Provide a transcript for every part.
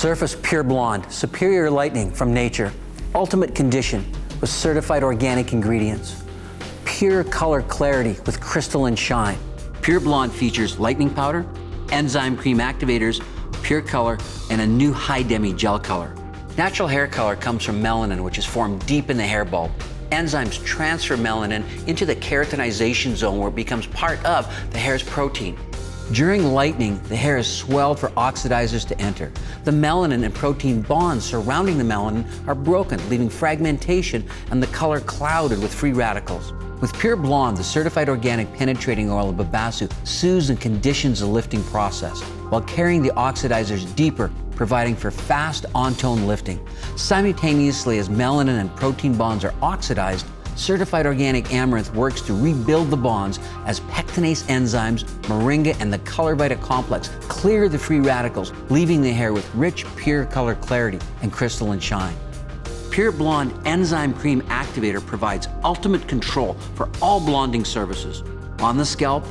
Surface Pure Blonde, superior lightening from nature, ultimate condition with certified organic ingredients, pure color clarity with crystalline shine. Pure Blonde features lightening powder, enzyme cream activators, pure color, and a new Hy-Demi gel color. Natural hair color comes from melanin, which is formed deep in the hair bulb. Enzymes transfer melanin into the keratinization zone where it becomes part of the hair's protein. During lightening, the hair is swelled for oxidizers to enter. The melanin and protein bonds surrounding the melanin are broken, leaving fragmentation and the color clouded with free radicals. With Pure Blonde, the certified organic penetrating oil of Babassu soothes and conditions the lifting process while carrying the oxidizers deeper, providing for fast on-tone lifting. Simultaneously as melanin and protein bonds are oxidized, certified organic amaranth works to rebuild the bonds as pectinase enzymes, moringa, and the Color Vita complex clear the free radicals, leaving the hair with rich, pure color clarity and crystalline shine. Pure Blonde Enzyme Cream Activator provides ultimate control for all blonding services on the scalp,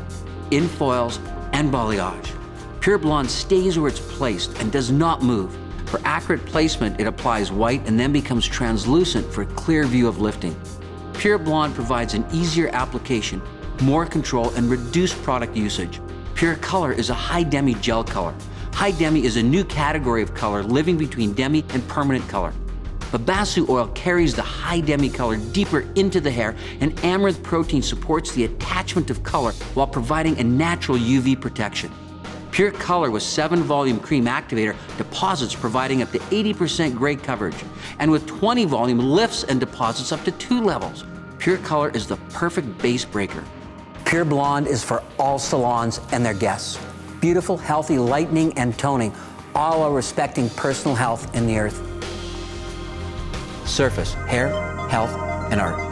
in foils, and balayage. Pure Blonde stays where it's placed and does not move. For accurate placement, it applies white and then becomes translucent for clear view of lifting. Pure Blonde provides an easier application, more control, and reduced product usage. Pure Color is a Hy-Demi gel color. Hy-Demi is a new category of color living between demi and permanent color. Babassu oil carries the Hy-Demi color deeper into the hair, and amaranth protein supports the attachment of color while providing a natural UV protection. Pure Color with 7 volume cream activator deposits providing up to 80% gray coverage, and with 20 volume lifts and deposits up to 2 levels. Pure Color is the perfect base breaker. Pure Blonde is for all salons and their guests. Beautiful, healthy lightening and toning, all while respecting personal health and the earth. Surface, hair, health, and art.